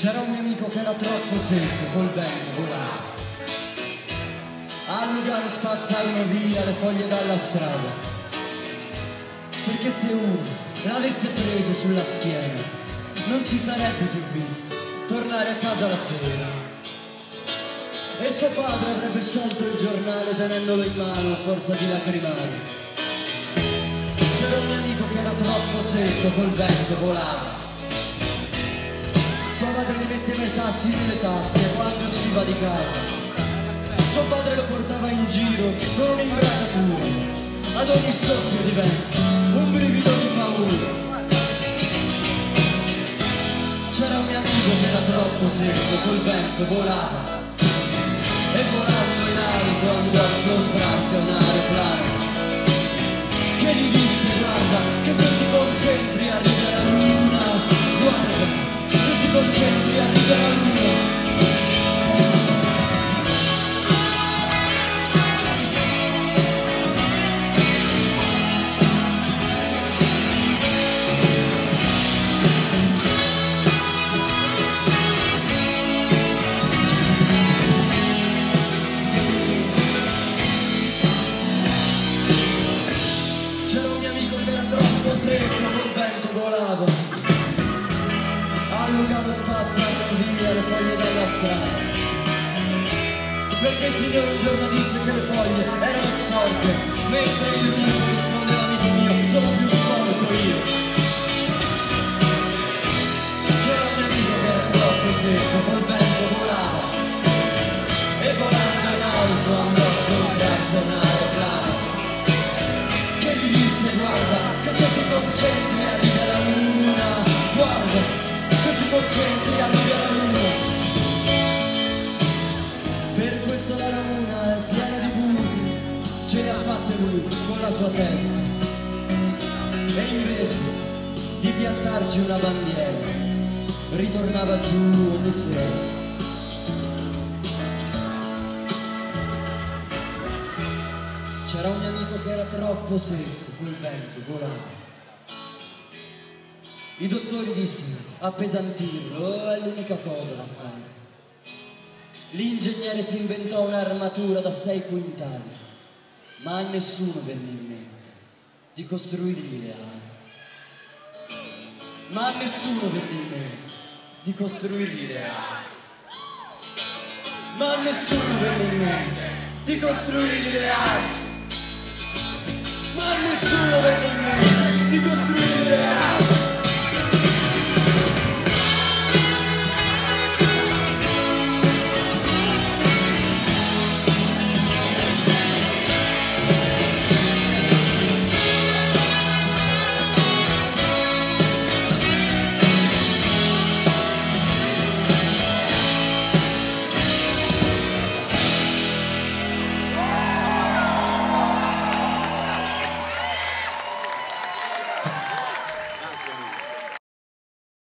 C'era un mio amico che era troppo secco, col vento volava. A Lugano via le foglie dalla strada. Perché se uno l'avesse preso sulla schiena, non si sarebbe più visto tornare a casa la sera. E suo padre avrebbe sciolto il giornale tenendolo in mano a forza di lacrimare. C'era un mio amico che era troppo secco, col vento volava. Metteva i sassi nelle tasche quando usciva di casa. Suo padre lo portava in giro con un'imbracatura. Ad ogni soffio di vento, un brivido di paura. C'era un mio amico che era troppo secco, col vento volava. E volando in alto andò a scontrarsi a un aeroplano. Via le foglie dalla strada. Perché il signore un giorno disse che le foglie erano sporche, mentre il lupo rispondeva amico mio, sono più sporco io. C'era un amico che era troppo secco, col vento volava. E volando in alto andò a scontrarsi a un aeroplano che gli disse guarda che se ti concentri arriva la luna guarda se ti concentri arriva la luna ce le ha fatte lui con la sua testa e invece di piantarci una bandiera ritornava giù ogni sera C'era un mio amico che era troppo secco, quel vento volava. I dottori dissero, appesantirlo è l'unica cosa da fare. L'ingegnere si inventò un'armatura da sei quintali, ma a nessuno venne in mente di costruirgli le ali. Ma a nessuno venne in mente di costruirgli le ali. Ma a nessuno venne in mente di costruirgli le ali. Ma a nessuno venne in mente di costruire